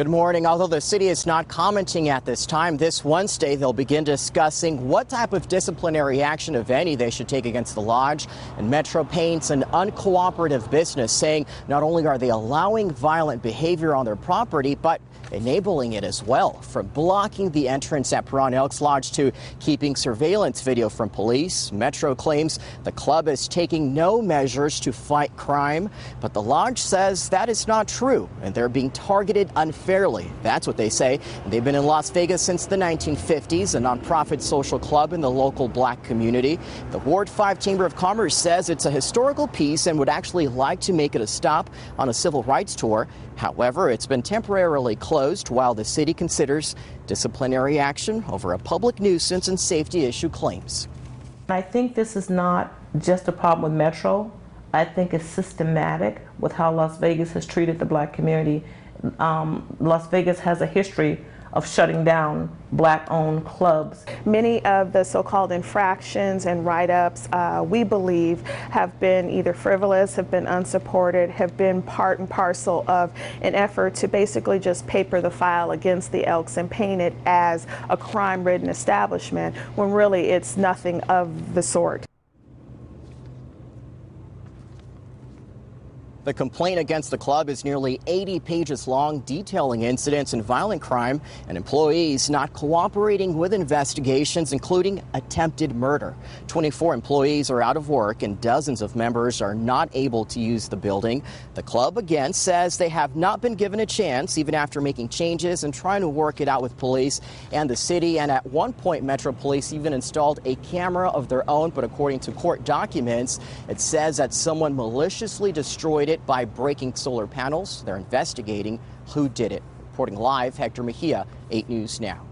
Good morning. Although the city is not commenting at this time, this Wednesday they'll begin discussing what type of disciplinary action, if any, they should take against the lodge. And Metro paints an uncooperative business, saying not only are they allowing violent behavior on their property, but enabling it as well, from blocking the entrance at Paran Elks Lodge to keeping surveillance video from police. Metro claims the club is taking no measures to fight crime, but the lodge says that is not true, and they're being targeted unfairly. That's what they say. They've been in Las Vegas since the 1950s, a nonprofit social club in the local black community. The Ward 5 Chamber of Commerce says it's a historical piece and would actually like to make it a stop on a civil rights tour. However, it's been temporarily closed while the city considers disciplinary action over a public nuisance and safety issue claims. I think this is not just a problem with Metro. I think it's systematic with how Las Vegas has treated the black community. Um, Las Vegas has a history of shutting down black-owned clubs. Many of the so-called infractions and write-ups, uh, we believe, have been either frivolous, have been unsupported, have been part and parcel of an effort to basically just paper the file against the Elks and paint it as a crime-ridden establishment, when really it's nothing of the sort. The complaint against the club is nearly 80 pages long, detailing incidents and violent crime and employees not cooperating with investigations, including attempted murder. 24 employees are out of work and dozens of members are not able to use the building. The club again says they have not been given a chance, even after making changes and trying to work it out with police and the city. And at one point, Metro Police even installed a camera of their own, but according to court documents, it says that someone maliciously destroyed it by breaking solar panels. They're investigating who did it. Reporting live, Hector Mejia, 8 News Now.